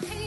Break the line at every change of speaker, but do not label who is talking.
Guajira.